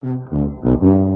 Thank mmh. you.